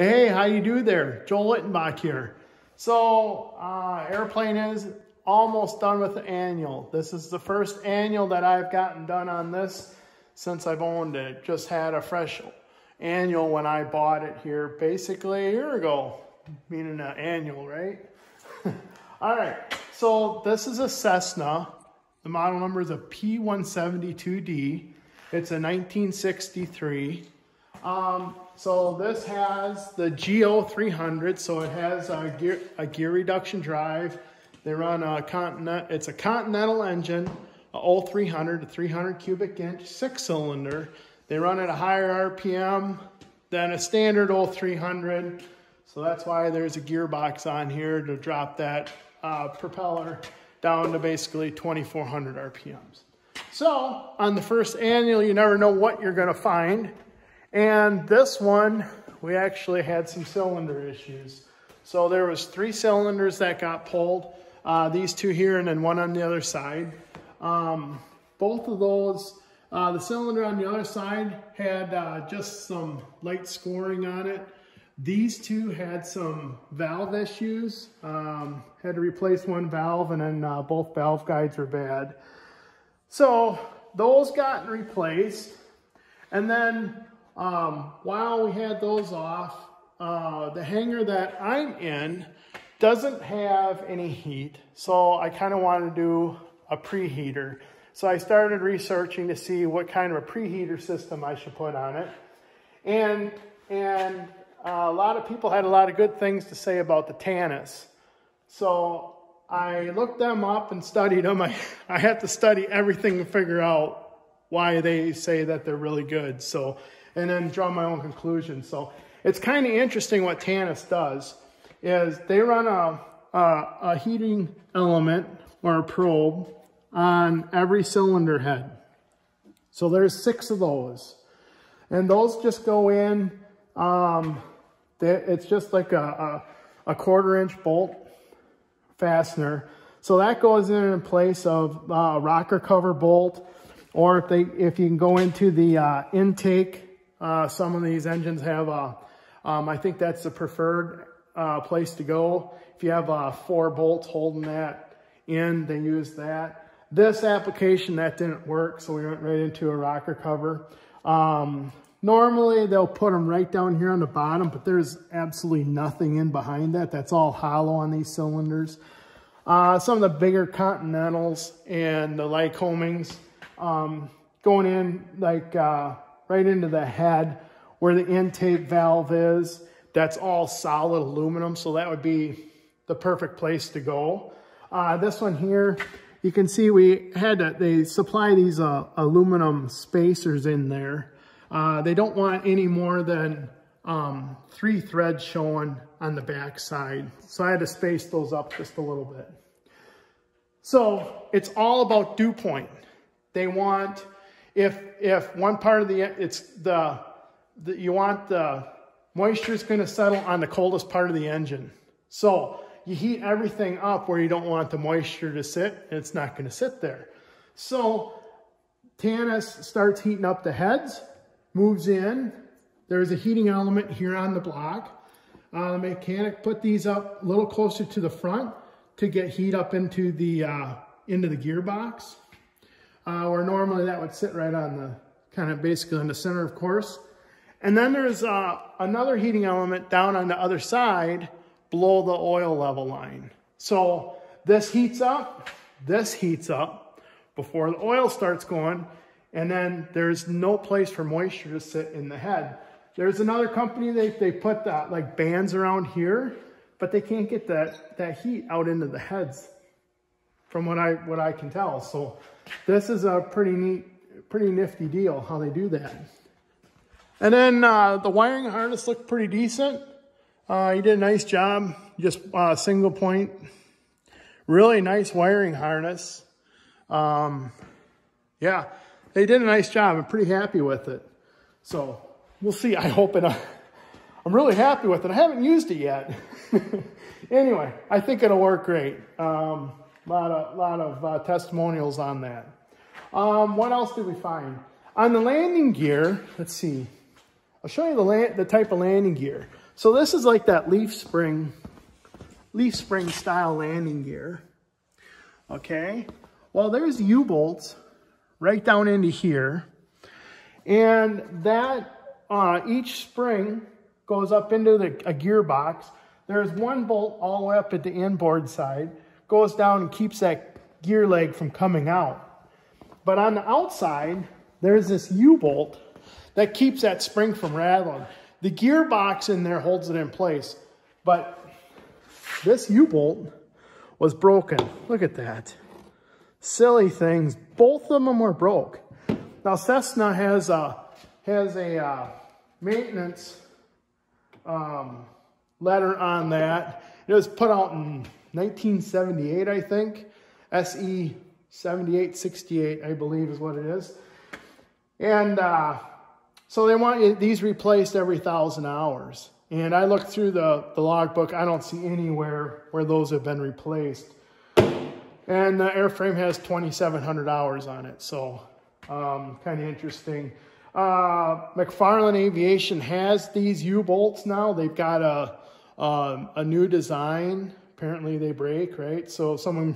Hey, how you do there? Joel Wyttenbach here. So, uh, airplane is almost done with the annual. This is the first annual that I've gotten done on this since I've owned it. Just had a fresh annual when I bought it here basically a year ago, meaning an annual, right? All right, so this is a Cessna. The model number is a P172D. It's a 1963. Um, so this has the GO300, so it has a gear, a gear reduction drive. They run a Continental, it's a Continental engine, a O300, a 300 cubic inch, six cylinder. They run at a higher RPM than a standard O300. So that's why there's a gearbox on here to drop that uh, propeller down to basically 2400 RPMs. So on the first annual, you never know what you're gonna find. And this one, we actually had some cylinder issues. So there was three cylinders that got pulled, uh, these two here and then one on the other side. Um, both of those, uh, the cylinder on the other side had uh, just some light scoring on it. These two had some valve issues. Um, had to replace one valve and then uh, both valve guides were bad. So those got replaced. And then um, while we had those off, uh, the hangar that I'm in doesn't have any heat. So I kind of wanted to do a preheater. So I started researching to see what kind of a preheater system I should put on it. And, and uh, a lot of people had a lot of good things to say about the Tanis. So I looked them up and studied them. I, I had to study everything to figure out why they say that they're really good. So and then draw my own conclusions. So it's kind of interesting what Tanis does is they run a, a, a heating element or a probe on every cylinder head. So there's six of those. And those just go in, um, they, it's just like a, a, a, quarter inch bolt fastener. So that goes in in place of a rocker cover bolt, or if they if you can go into the uh, intake uh, some of these engines have, a, um, I think that's the preferred uh, place to go. If you have uh, four bolts holding that in, they use that. This application, that didn't work, so we went right into a rocker cover. Um, normally, they'll put them right down here on the bottom, but there's absolutely nothing in behind that. That's all hollow on these cylinders. Uh, some of the bigger Continentals and the Lycomings um, going in like uh, right into the head where the intake valve is. That's all solid aluminum, so that would be the perfect place to go. Uh, this one here, you can see we had to, they supply these uh, aluminum spacers in there. Uh, they don't want any more than um, three threads showing on the back side. So I had to space those up just a little bit. So it's all about dew point. They want if if one part of the it's the, the you want the moisture is going to settle on the coldest part of the engine. So you heat everything up where you don't want the moisture to sit, and it's not going to sit there. So Tanis starts heating up the heads, moves in. There's a heating element here on the block. Uh, the mechanic put these up a little closer to the front to get heat up into the uh, into the gearbox uh, normally that would sit right on the, kind of basically in the center of course. And then there's uh, another heating element down on the other side below the oil level line. So this heats up, this heats up before the oil starts going, and then there's no place for moisture to sit in the head. There's another company, they, they put that like bands around here, but they can't get that, that heat out into the heads from what I, what I can tell. So this is a pretty neat, pretty nifty deal how they do that. And then uh, the wiring harness looked pretty decent. Uh, he did a nice job, just uh, single point. Really nice wiring harness. Um, yeah, they did a nice job. I'm pretty happy with it. So we'll see. I hope it, I'm really happy with it. I haven't used it yet. anyway, I think it'll work great. Um, lot of, lot of uh, testimonials on that. Um, what else did we find? On the landing gear, let's see. I'll show you the, the type of landing gear. So this is like that leaf spring, leaf spring style landing gear. Okay. Well, there's U-bolts right down into here. And that, uh, each spring goes up into the, a gearbox. There's one bolt all the way up at the inboard side, goes down and keeps that gear leg from coming out. But on the outside, there's this U-bolt that keeps that spring from rattling. The gearbox in there holds it in place, but this U-bolt was broken. Look at that. Silly things. Both of them were broke. Now Cessna has a, has a uh, maintenance um, letter on that. It was put out in 1978, I think. SE 7868, I believe is what it is. And uh, so they want these replaced every thousand hours. And I looked through the, the logbook. I don't see anywhere where those have been replaced. And the airframe has 2,700 hours on it. So um, kind of interesting. Uh, McFarlane Aviation has these U-bolts now. They've got a, um, a new design. Apparently they break, right? So someone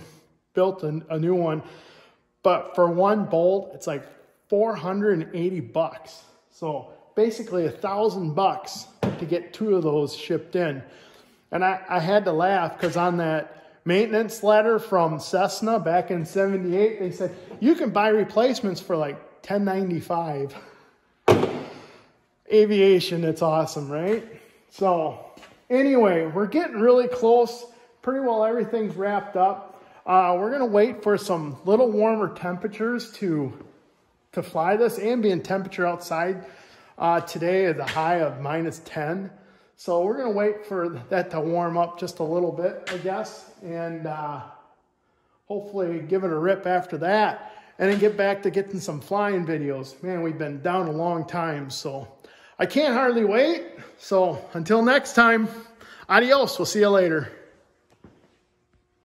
built a, a new one. But for one bolt, it's like 480 bucks. So basically a thousand bucks to get two of those shipped in. And I, I had to laugh because on that maintenance letter from Cessna back in 78, they said, you can buy replacements for like 1095. Aviation, it's awesome, right? So anyway, we're getting really close. Pretty well everything's wrapped up. Uh, we're gonna wait for some little warmer temperatures to to fly this. Ambient temperature outside uh, today is a high of minus 10. So we're gonna wait for that to warm up just a little bit, I guess, and uh, hopefully give it a rip after that and then get back to getting some flying videos. Man, we've been down a long time, so I can't hardly wait. So until next time, adios. We'll see you later.